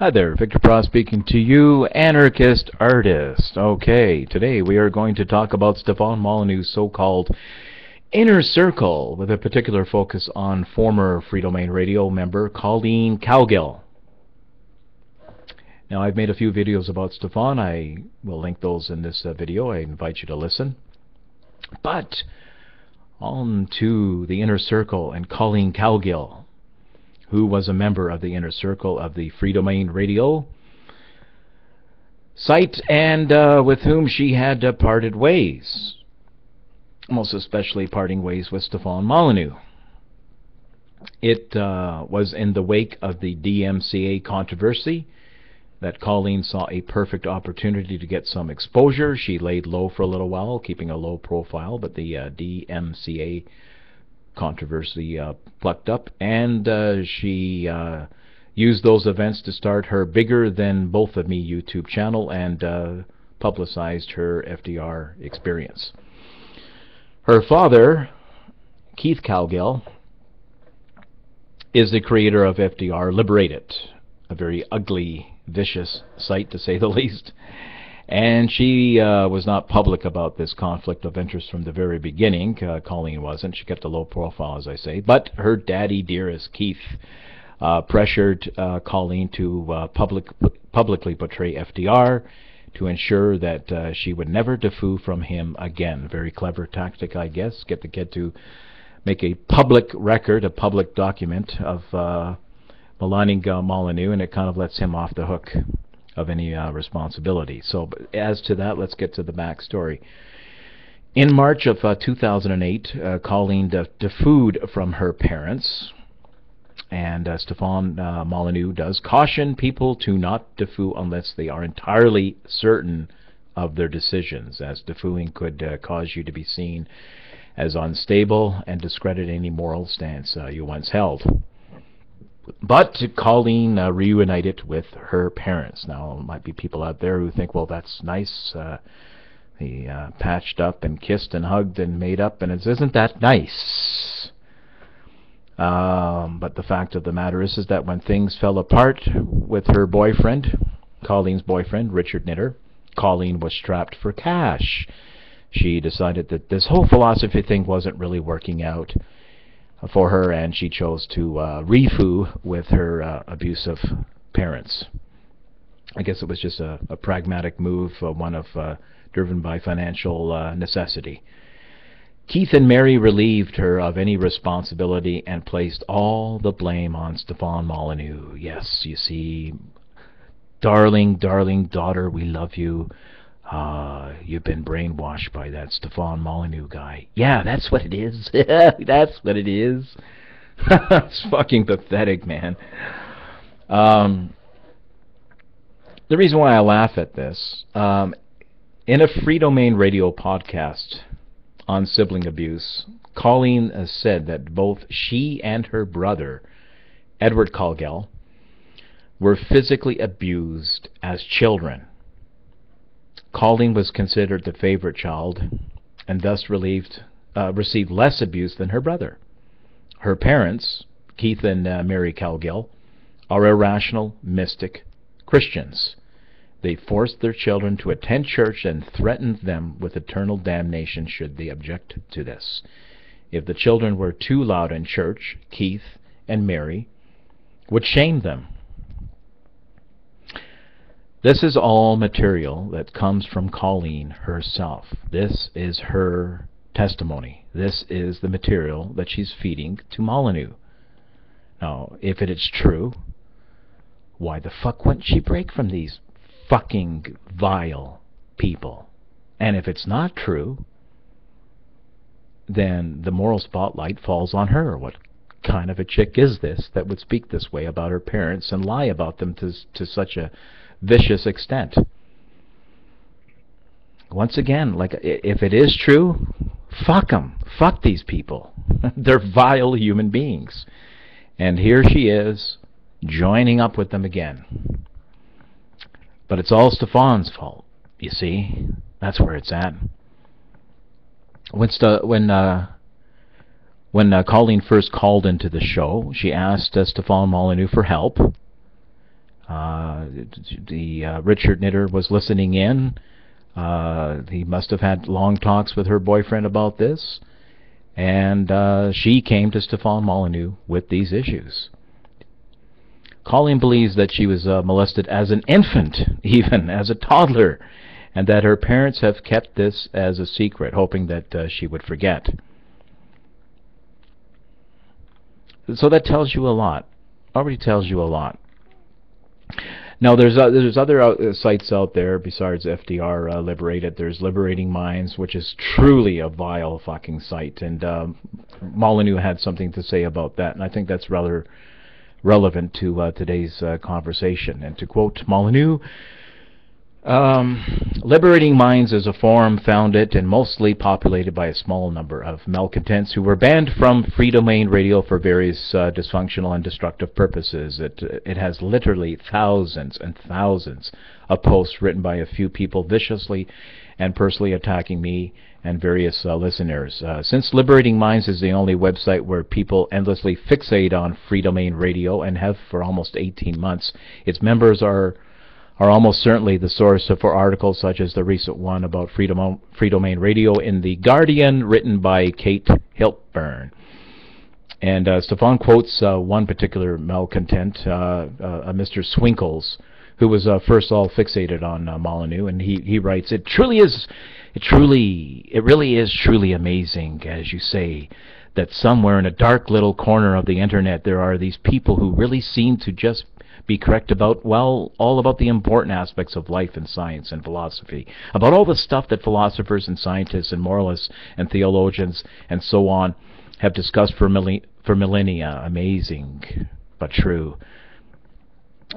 Hi there, Victor Pross speaking to you, anarchist artist. Okay, today we are going to talk about Stefan Molyneux's so-called inner circle with a particular focus on former Freedomain Radio member Colleen Cowgill. Now I've made a few videos about Stefan. I will link those in this uh, video. I invite you to listen. But on to the inner circle and Colleen Cowgill who was a member of the inner circle of the Freedomain Radio site and uh, with whom she had uh, parted ways, most especially parting ways with Stefan Molyneux. It uh, was in the wake of the DMCA controversy that Colleen saw a perfect opportunity to get some exposure. She laid low for a little while, keeping a low profile, but the uh, DMCA controversy uh, plucked up, and uh, she uh, used those events to start her bigger than both of me YouTube channel and publicized her FDR experience. Her father, Keith Cowgill, is the creator of FDR Liberated, a very ugly, vicious site to say the least. And she uh, was not public about this conflict of interest from the very beginning. Uh, Colleen wasn't. She kept a low profile, as I say. But her daddy dearest, Keith, uh, pressured uh, Colleen to uh, public, publicly portray FDR to ensure that uh, she would never defoo from him again. Very clever tactic, I guess. Get the kid to make a public record, a public document of maligning Molyneux, and it kind of lets him off the hook of any uh, responsibility. So as to that, let's get to the backstory. In March of uh, 2008, uh, Colleen defooed from her parents, and uh, Stefan uh, Molyneux does caution people to not defoo unless they are entirely certain of their decisions, as defooing could uh, cause you to be seen as unstable and discredit any moral stance uh, you once held. But Colleen uh, reunited with her parents. Now, there might be people out there who think, well, that's nice. Uh, he uh, patched up and kissed and hugged and made up, and it isn't that nice. Um, but the fact of the matter is, is that when things fell apart with her boyfriend, Colleen's boyfriend, Richard Knitter, Colleen was strapped for cash. She decided that this whole philosophy thing wasn't really working out for her, and she chose to uh, refoo with her uh, abusive parents. I guess it was just a, a pragmatic move, uh, one of uh, driven by financial uh, necessity. Keith and Mary relieved her of any responsibility and placed all the blame on Stefan Molyneux. Yes, you see, darling, darling daughter, we love you. Uh, you've been brainwashed by that Stefan Molyneux guy. Yeah, that's what it is. that's what it is. it's fucking pathetic, man. Um, the reason why I laugh at this, um, in a Freedomain Radio podcast on sibling abuse, Colleen said that both she and her brother, Edward Cowgill, were physically abused as children. Colleen was considered the favorite child and thus relieved, uh, received less abuse than her brother. Her parents, Keith and uh, Mary Cowgill, are irrational, mystic Christians. They forced their children to attend church and threatened them with eternal damnation should they object to this. If the children were too loud in church, Keith and Mary would shame them this is all material that comes from Colleen herself. This is her testimony. This is the material that she's feeding to Molyneux. Now, if it is true, why the fuck wouldn't she break from these fucking vile people? And if it's not true, then the moral spotlight falls on her. What kind of a chick is this that would speak this way about her parents and lie about them to, to such a vicious extent. Once again, like if it is true, fuck them. Fuck these people. They're vile human beings. And here she is, joining up with them again. But it's all Stefan's fault, you see. That's where it's at. When, St when, uh, when uh, Colleen first called into the show, she asked uh, Stefan Molyneux for help Uh, the uh, Richard Knitter was listening in. Uh, he must have had long talks with her boyfriend about this, and uh, she came to Stefan Molyneux with these issues. Colleen believes that she was uh, molested as an infant, even as a toddler, and that her parents have kept this as a secret, hoping that she would forget. So that tells you a lot. Already tells you a lot. Now there's uh, there's other out, uh, sites out there besides FDR uh, Liberated. There's Liberating Minds, which is truly a vile fucking site, and um, Molyneux had something to say about that, and I think that's rather relevant to uh, today's uh, conversation. And to quote Molyneux, um, Liberating Minds is a forum founded and mostly populated by a small number of malcontents who were banned from Freedomain Radio for various uh, dysfunctional and destructive purposes. It, it has literally thousands and thousands of posts written by a few people viciously and personally attacking me and various uh, listeners. Uh, since Liberating Minds is the only website where people endlessly fixate on Freedomain Radio and have for almost 18 months, its members are are almost certainly the source for articles such as the recent one about free, Freedomain Radio in The Guardian, written by Kate Hilpern. And uh, Stefan quotes uh, one particular malcontent, uh, uh Mr. Swinkles, who was uh, first all fixated on uh, Molyneux, and he, he writes, "It truly is, it truly, it really is truly amazing, as you say, that somewhere in a dark little corner of the internet there are these people who really seem to just be correct about, well, all about the important aspects of life and science and philosophy, about all the stuff that philosophers and scientists and moralists and theologians and so on have discussed for, milli for millennia. Amazing, but true.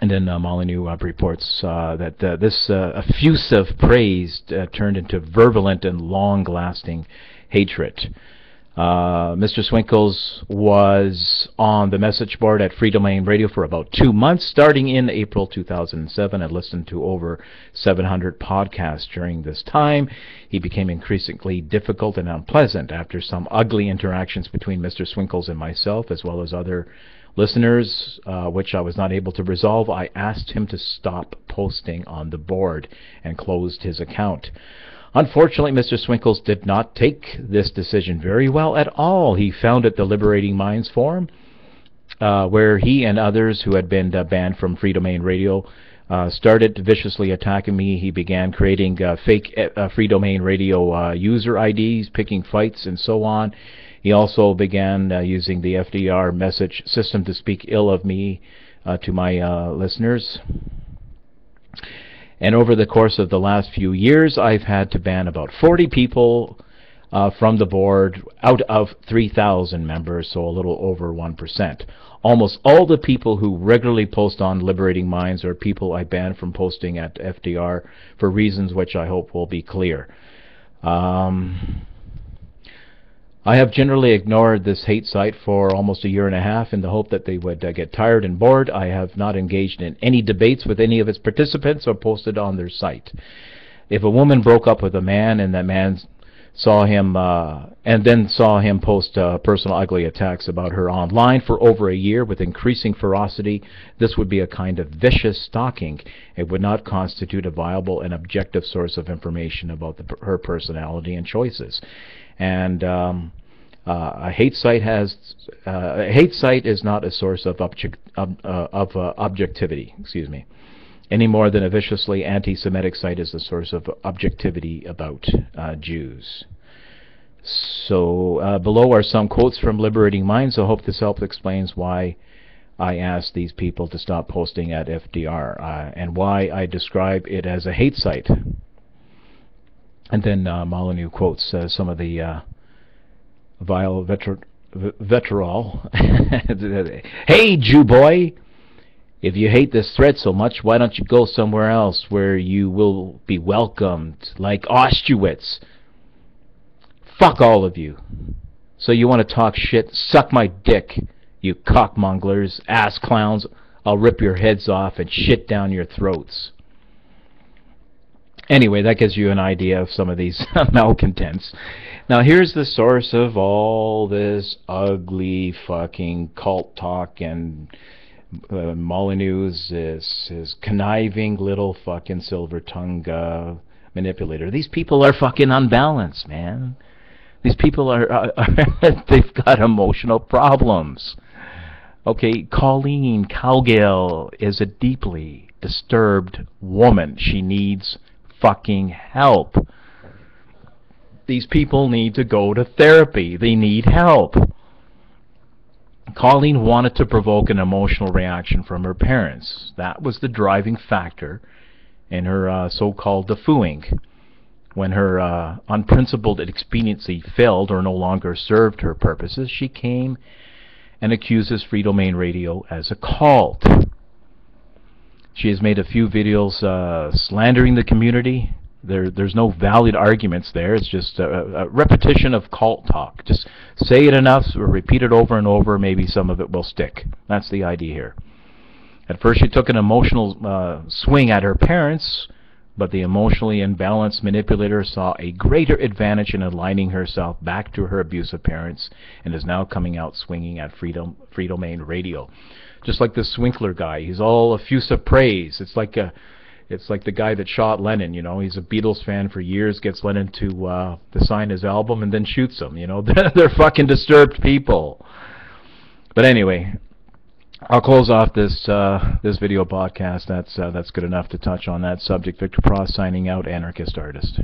And then uh, Molyneux uh, reports uh, that uh, this uh, effusive praise uh, turned into virulent and long-lasting hatred. Uh, Mr. Swinkles was on the message board at Freedomain Radio for about two months, starting in April 2007, and listened to over 700 podcasts during this time. He became increasingly difficult and unpleasant after some ugly interactions between Mr. Swinkles and myself, as well as other listeners, uh, which I was not able to resolve. I asked him to stop posting on the board and closed his account. Unfortunately, Mr. Swinkles did not take this decision very well at all. He founded the Liberating Minds Forum, uh, where he and others who had been uh, banned from Freedomain Radio uh, started viciously attacking me. He began creating uh, fake uh, Freedomain Radio uh, user IDs, picking fights, and so on. He also began using the FDR message system to speak ill of me to my listeners. And over the course of the last few years, I've had to ban about 40 people uh, from the board out of 3,000 members, so a little over 1%. Almost all the people who regularly post on Liberating Minds are people I banned from posting at FDR for reasons which I hope will be clear. Um, I have generally ignored this hate site for almost a year and a half in the hope that they would uh, get tired and bored. I have not engaged in any debates with any of its participants or posted on their site. If a woman broke up with a man and that man saw him uh, and then saw him post uh, personal ugly attacks about her online for over a year with increasing ferocity, this would be a kind of vicious stalking. It would not constitute a viable and objective source of information about the, her personality and choices and um, uh, a hate site has uh, a hate site is not a source of object of, uh, of uh, objectivity. Excuse me. Any more than a viciously anti-Semitic site is the source of objectivity about uh, Jews. So uh, below are some quotes from Liberating Minds. I hope this helps explains why I asked these people to stop posting at FDR and why I describe it as a hate site. And then uh, Molyneux quotes uh, some of the uh, vile veter veterol. hey, Jew boy! If you hate this threat so much, why don't you go somewhere else where you will be welcomed, like Auschwitz? Fuck all of you. So you want to talk shit? Suck my dick, you cockmonglers, ass clowns. I'll rip your heads off and shit down your throats. Anyway, that gives you an idea of some of these malcontents. Now here's the source of all this ugly fucking cult talk and uh, Molyneux's his, his conniving little fucking silver tongue uh, manipulator. These people are fucking unbalanced, man. These people are, uh, they've got emotional problems. Okay, Colleen Cowgill is a deeply disturbed woman. She needs fucking help. These people need to go to therapy. They need help. Colleen wanted to provoke an emotional reaction from her parents. That was the driving factor in her uh, so-called defooing. When her uh, unprincipled expediency failed or no longer served her purposes, she came and accuses Freedomain Radio as a cult. She has made a few videos uh, slandering the community, there, there's no valid arguments there. It's just a, a, repetition of cult talk. Just say it enough, or repeat it over and over. Maybe some of it will stick. That's the idea here. At first, she took an emotional uh, swing at her parents, but the emotionally imbalanced manipulator saw a greater advantage in aligning herself back to her abusive parents, and is now coming out swinging at Freedom Freedomain Radio. Just like the Swinkler guy, he's all effusive praise. It's like a it's like the guy that shot Lennon, you know, he's a Beatles fan for years, gets Lennon to uh, to sign his album and then shoots him, you know. They're fucking disturbed people. But anyway, I'll close off this uh, this video podcast. That's uh, that's good enough to touch on that subject. Victor Pross signing out, anarchist artist.